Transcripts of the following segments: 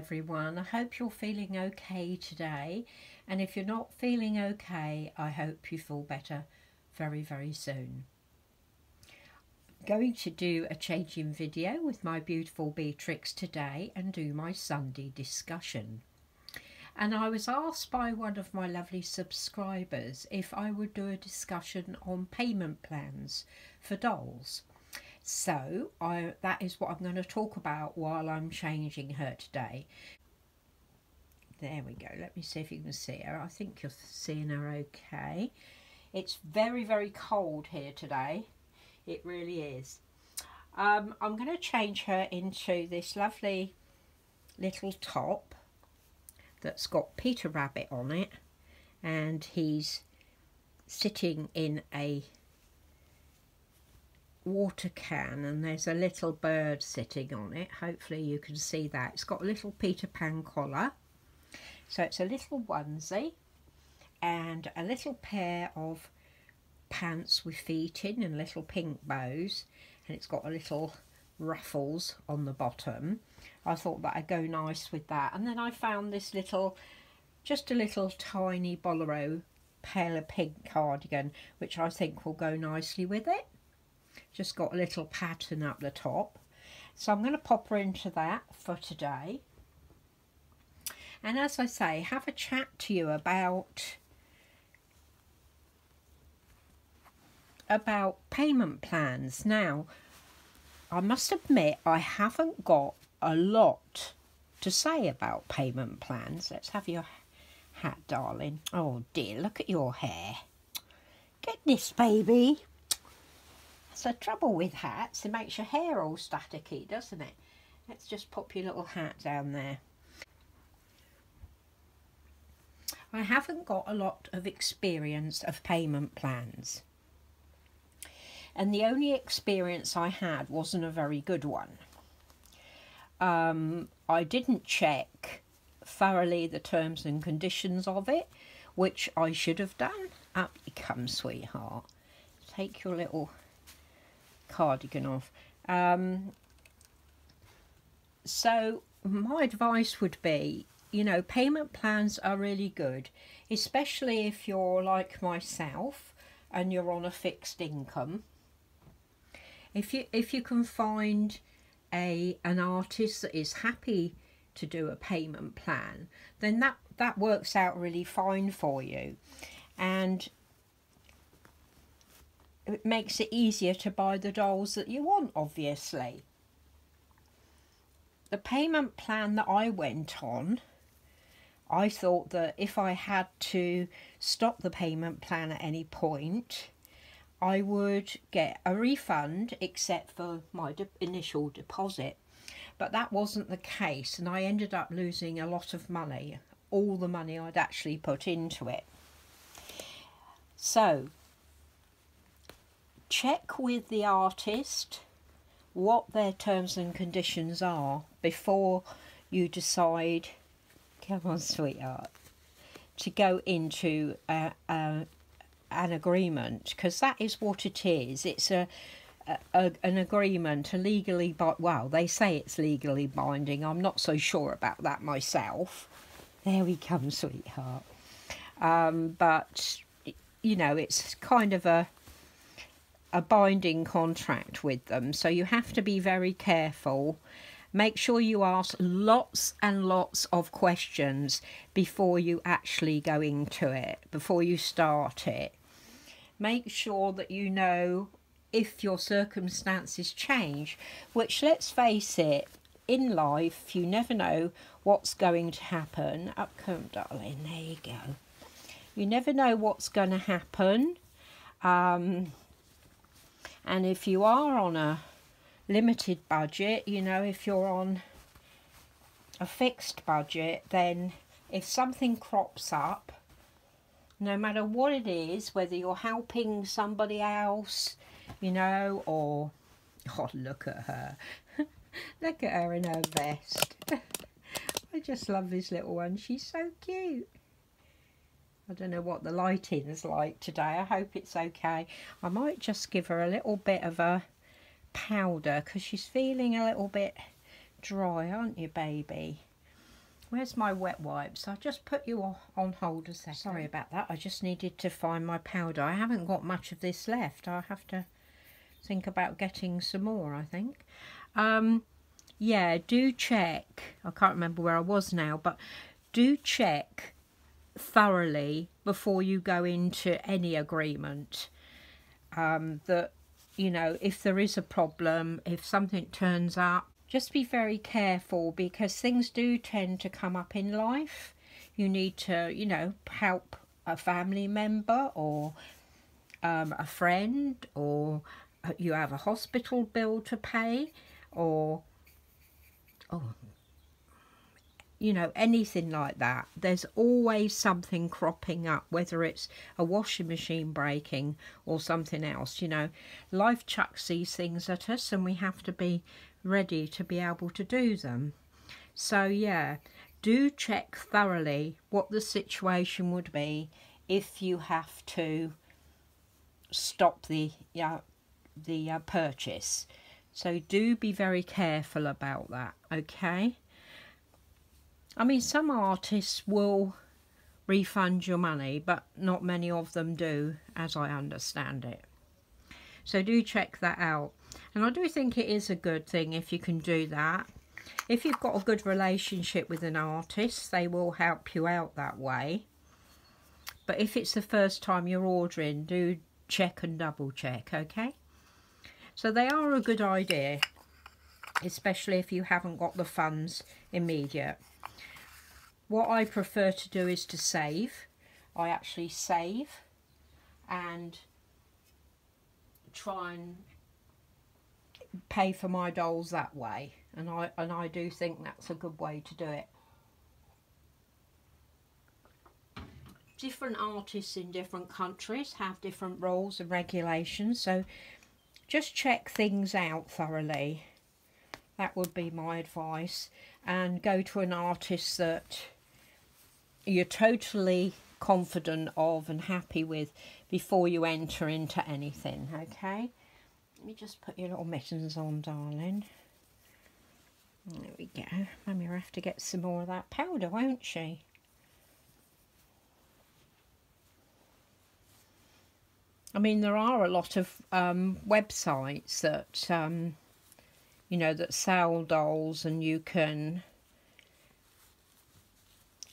everyone. I hope you're feeling okay today. And if you're not feeling okay, I hope you feel better very, very soon. I'm going to do a changing video with my beautiful Beatrix today and do my Sunday discussion. And I was asked by one of my lovely subscribers if I would do a discussion on payment plans for dolls. So I, that is what I'm going to talk about while I'm changing her today. There we go. Let me see if you can see her. I think you're seeing her okay. It's very, very cold here today. It really is. Um, I'm going to change her into this lovely little top that's got Peter Rabbit on it. And he's sitting in a water can and there's a little bird sitting on it. Hopefully you can see that. It's got a little Peter Pan collar. So it's a little onesie and a little pair of pants with feet in and little pink bows. And it's got a little ruffles on the bottom. I thought that'd go nice with that. And then I found this little just a little tiny bolero paler pink cardigan which I think will go nicely with it just got a little pattern up the top. So I'm going to pop her into that for today. And as I say have a chat to you about about payment plans. Now I must admit I haven't got a lot to say about payment plans. Let's have your hat darling. Oh dear look at your hair. Get this baby that's the trouble with hats, it makes your hair all staticky, doesn't it? Let's just pop your little hat down there. I haven't got a lot of experience of payment plans. And the only experience I had wasn't a very good one. Um, I didn't check thoroughly the terms and conditions of it, which I should have done. Up you come, sweetheart. Take your little cardigan off. Um, so my advice would be, you know, payment plans are really good, especially if you're like myself and you're on a fixed income. If you if you can find a an artist that is happy to do a payment plan, then that that works out really fine for you. And it makes it easier to buy the dolls that you want, obviously. The payment plan that I went on, I thought that if I had to stop the payment plan at any point, I would get a refund except for my de initial deposit. But that wasn't the case, and I ended up losing a lot of money, all the money I'd actually put into it. So, check with the artist what their terms and conditions are before you decide, come on sweetheart, to go into a, a, an agreement because that is what it is. It's a, a, an agreement, a legally, but well, they say it's legally binding. I'm not so sure about that myself. There we come, sweetheart. Um, but, you know, it's kind of a a binding contract with them. So you have to be very careful. Make sure you ask lots and lots of questions before you actually go into it, before you start it. Make sure that you know if your circumstances change, which let's face it, in life you never know what's going to happen. Up come darling, there you go. You never know what's going to happen. Um, and if you are on a limited budget, you know, if you're on a fixed budget, then if something crops up, no matter what it is, whether you're helping somebody else, you know, or, oh, look at her. look at her in her vest. I just love this little one. She's so cute. I don't know what the lighting is like today. I hope it's okay. I might just give her a little bit of a powder because she's feeling a little bit dry, aren't you, baby? Where's my wet wipes? I'll just put you on hold a second. Sorry about that. I just needed to find my powder. I haven't got much of this left. I have to think about getting some more, I think. Um, yeah, do check. I can't remember where I was now, but do check thoroughly before you go into any agreement um, that, you know, if there is a problem, if something turns up, just be very careful because things do tend to come up in life. You need to, you know, help a family member or um, a friend or uh, you have a hospital bill to pay or oh you know anything like that there's always something cropping up whether it's a washing machine breaking or something else you know life chucks these things at us and we have to be ready to be able to do them so yeah do check thoroughly what the situation would be if you have to stop the yeah the uh, purchase. So do be very careful about that, okay? I mean, some artists will refund your money, but not many of them do, as I understand it. So do check that out. And I do think it is a good thing if you can do that. If you've got a good relationship with an artist, they will help you out that way. But if it's the first time you're ordering, do check and double check, okay? So they are a good idea, especially if you haven't got the funds immediate. What I prefer to do is to save. I actually save and try and pay for my dolls that way and I and I do think that's a good way to do it. Different artists in different countries have different rules and regulations so just check things out thoroughly. That would be my advice. And go to an artist that you're totally confident of and happy with before you enter into anything, okay? Let me just put your little mittens on, darling. There we go. Mummy will have to get some more of that powder, won't she? I mean, there are a lot of um, websites that, um, you know, that sell dolls and you can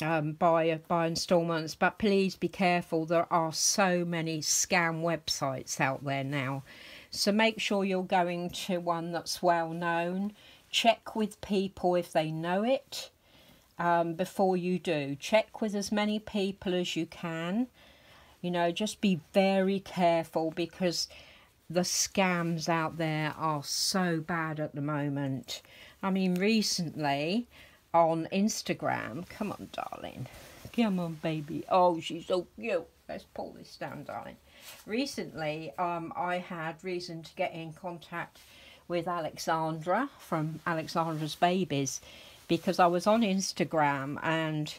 um, buy instalments. But please be careful. There are so many scam websites out there now. So make sure you're going to one that's well known. Check with people if they know it um, before you do. Check with as many people as you can you know, just be very careful because the scams out there are so bad at the moment. I mean, recently on Instagram, come on, darling. Come on, baby. Oh, she's so cute. Let's pull this down, darling. Recently, um, I had reason to get in contact with Alexandra from Alexandra's Babies because I was on Instagram and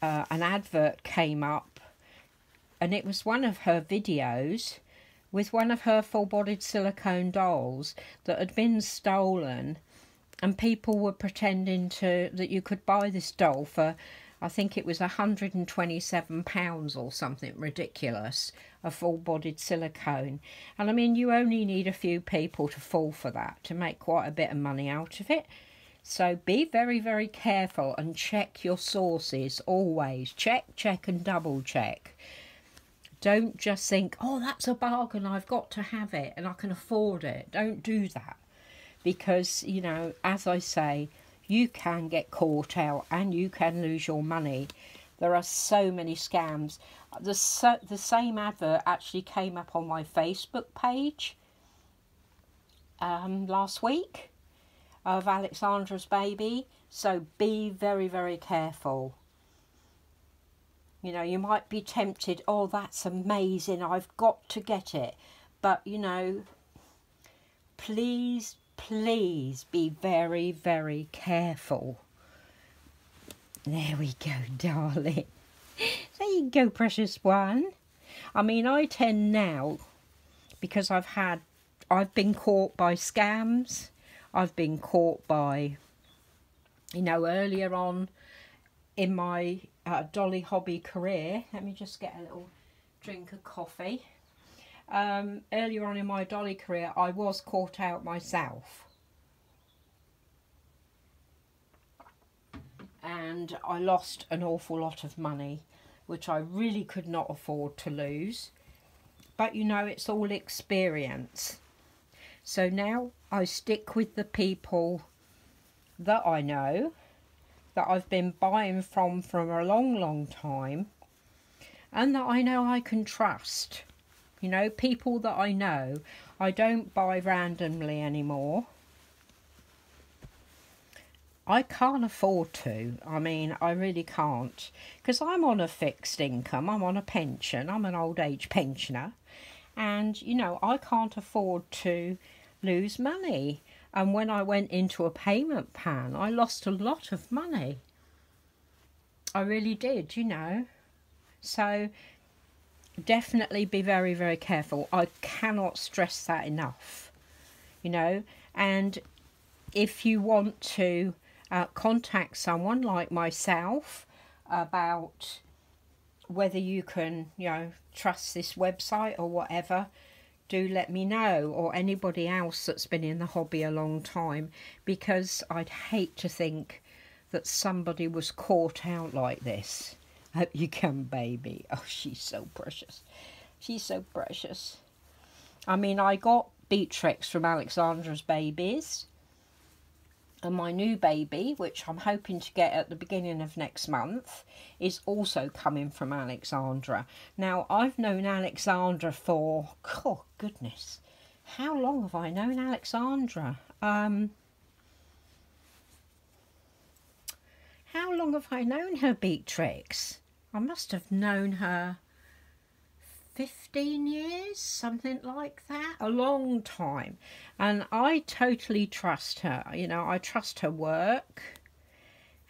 uh, an advert came up and it was one of her videos with one of her full-bodied silicone dolls that had been stolen and people were pretending to that you could buy this doll for I think it was 127 pounds or something ridiculous a full-bodied silicone. And I mean you only need a few people to fall for that to make quite a bit of money out of it. So be very very careful and check your sources always. Check check and double check. Don't just think, oh, that's a bargain, I've got to have it and I can afford it. Don't do that. Because, you know, as I say, you can get caught out and you can lose your money. There are so many scams. The, so, the same advert actually came up on my Facebook page um, last week of Alexandra's baby. So be very, very careful. You know, you might be tempted, oh, that's amazing, I've got to get it. But, you know, please, please be very, very careful. There we go, darling. There you go, precious one. I mean, I tend now, because I've had, I've been caught by scams. I've been caught by you know, earlier on in my uh, dolly hobby career, let me just get a little drink of coffee. Um, earlier on in my dolly career, I was caught out myself. And I lost an awful lot of money, which I really could not afford to lose. But you know, it's all experience. So now I stick with the people that I know, that I've been buying from for a long, long time, and that I know I can trust. You know, people that I know, I don't buy randomly anymore. I can't afford to. I mean, I really can't. Because I'm on a fixed income, I'm on a pension, I'm an old age pensioner. And, you know, I can't afford to lose money. And when I went into a payment plan, I lost a lot of money. I really did, you know. So definitely be very, very careful. I cannot stress that enough, you know. And if you want to uh, contact someone like myself about whether you can, you know, trust this website or whatever, do let me know or anybody else that's been in the hobby a long time because I'd hate to think that somebody was caught out like this. Hope you come baby. Oh, she's so precious. She's so precious. I mean, I got Beatrix from Alexandra's babies and my new baby, which I'm hoping to get at the beginning of next month, is also coming from Alexandra. Now, I've known Alexandra for, oh goodness, how long have I known Alexandra? Um, how long have I known her, Beatrix? I must have known her 15 years, something like that, a long time. And I totally trust her. You know, I trust her work.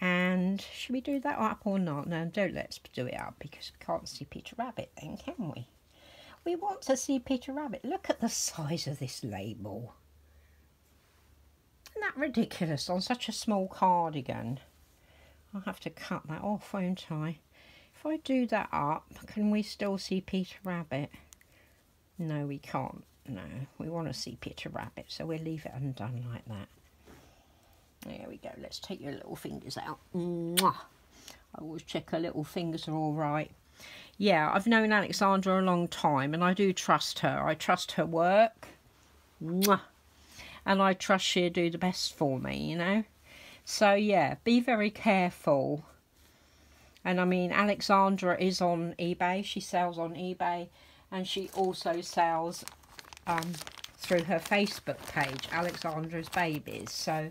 And should we do that up or not? No, don't let's do it up because we can't see Peter Rabbit then, can we? We want to see Peter Rabbit. Look at the size of this label. Isn't that ridiculous on such a small cardigan? I'll have to cut that off, won't I? If I do that up, can we still see Peter Rabbit? No, we can't. No, we want to see Peter Rabbit, so we'll leave it undone like that. There we go. Let's take your little fingers out. Mwah. I always check her little fingers are all right. Yeah, I've known Alexandra a long time, and I do trust her. I trust her work. Mwah. And I trust she'll do the best for me, you know. So, yeah, be very careful and I mean, Alexandra is on eBay. She sells on eBay. And she also sells um, through her Facebook page, Alexandra's Babies. So,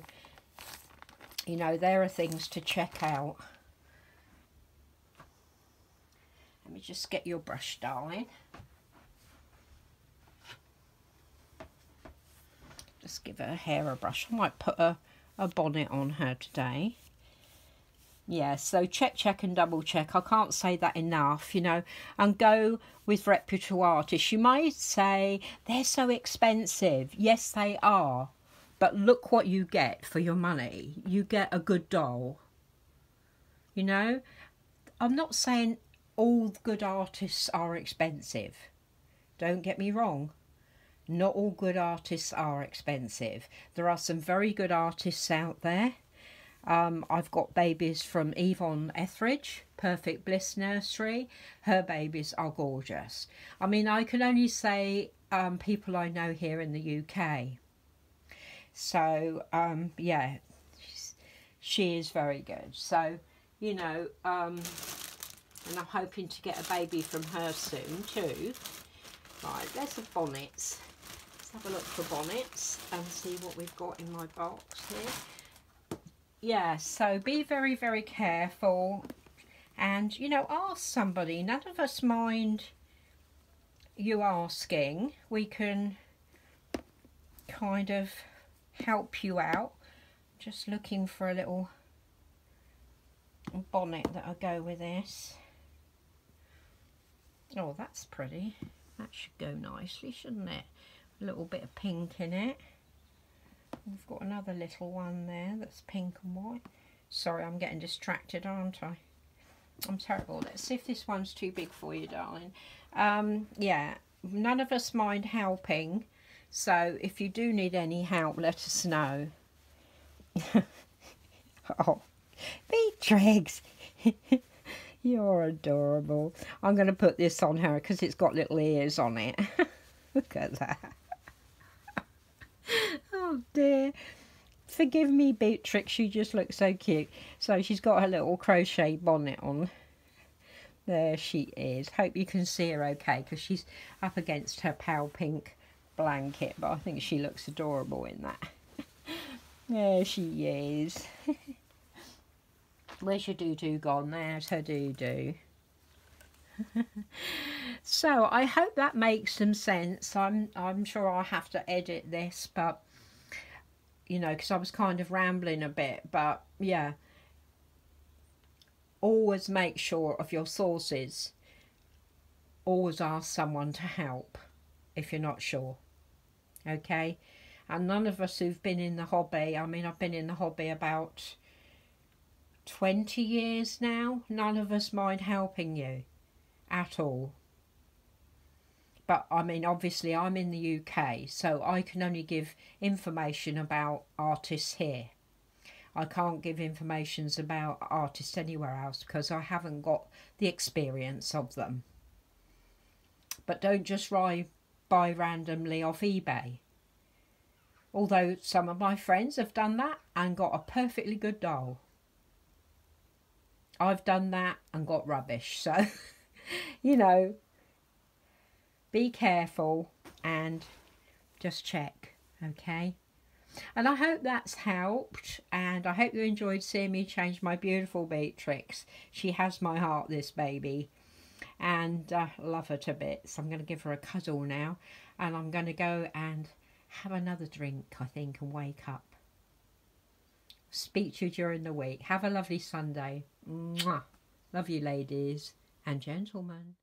you know, there are things to check out. Let me just get your brush, darling. Just give her hair a brush. I might put a, a bonnet on her today. Yeah, so check, check and double check. I can't say that enough, you know, and go with reputable artists. You might say they're so expensive. Yes, they are. But look what you get for your money. You get a good doll. You know, I'm not saying all good artists are expensive. Don't get me wrong. Not all good artists are expensive. There are some very good artists out there um, I've got babies from Yvonne Etheridge, Perfect Bliss Nursery. Her babies are gorgeous. I mean, I can only say um, people I know here in the UK. So, um, yeah, she is very good. So, you know, um, and I'm hoping to get a baby from her soon too. Right, there's the bonnets. Let's have a look for bonnets and see what we've got in my box here yeah, so be very, very careful and, you know, ask somebody. None of us mind you asking. We can kind of help you out. Just looking for a little bonnet that I go with this. Oh, that's pretty. That should go nicely, shouldn't it? A little bit of pink in it. We've got another little one there that's pink and white. Sorry, I'm getting distracted, aren't I? I'm terrible. Let's see if this one's too big for you, darling. Um, yeah, none of us mind helping. So if you do need any help, let us know. oh, Beatrix, you're adorable. I'm going to put this on her because it's got little ears on it. Look at that. Oh dear. Forgive me, Beatrix, she just looks so cute. So she's got her little crochet bonnet on. There she is. Hope you can see her okay because she's up against her pale pink blanket. But I think she looks adorable in that. there she is. Where's your doo-doo gone? There's her doo-doo. so I hope that makes some sense. I'm I'm sure I'll have to edit this, but you know, because I was kind of rambling a bit, but yeah. Always make sure of your sources. Always ask someone to help if you're not sure. Okay? And none of us who've been in the hobby, I mean, I've been in the hobby about 20 years now, none of us mind helping you at all. But I mean, obviously, I'm in the UK, so I can only give information about artists here. I can't give informations about artists anywhere else because I haven't got the experience of them. But don't just buy, buy randomly off eBay. Although some of my friends have done that and got a perfectly good doll. I've done that and got rubbish. So, you know, be careful and just check, okay? And I hope that's helped and I hope you enjoyed seeing me change my beautiful Beatrix. She has my heart, this baby. And uh, love her to bits. I'm going to give her a cuddle now and I'm going to go and have another drink, I think, and wake up. Speak to you during the week. Have a lovely Sunday. Mwah. Love you, ladies and gentlemen.